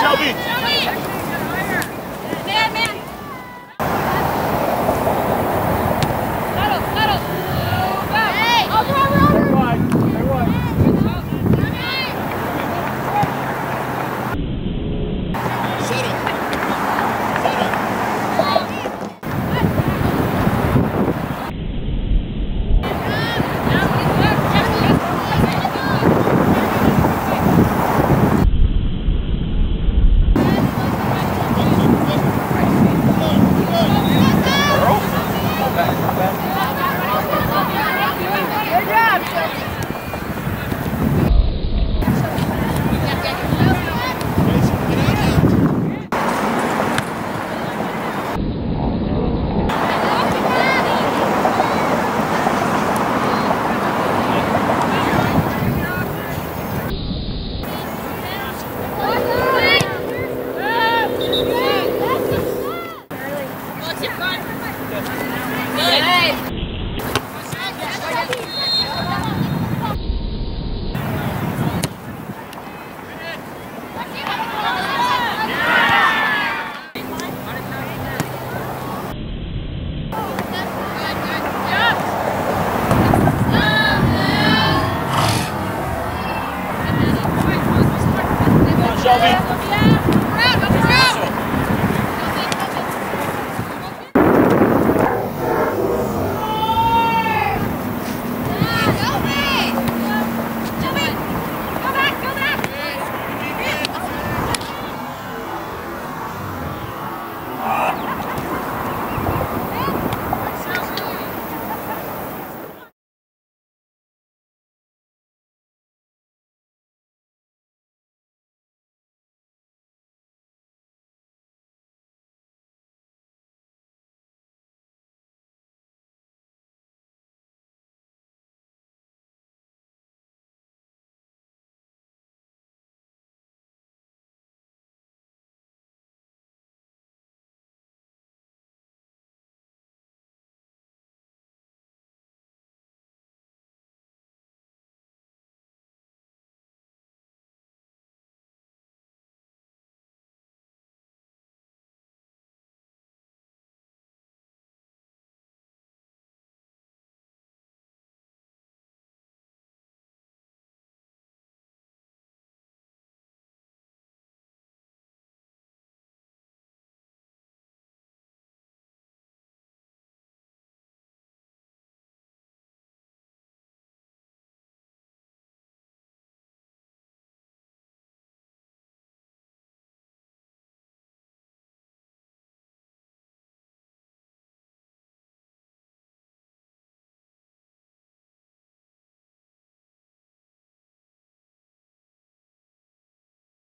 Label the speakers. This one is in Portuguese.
Speaker 1: Shelby! Shelby! 包庇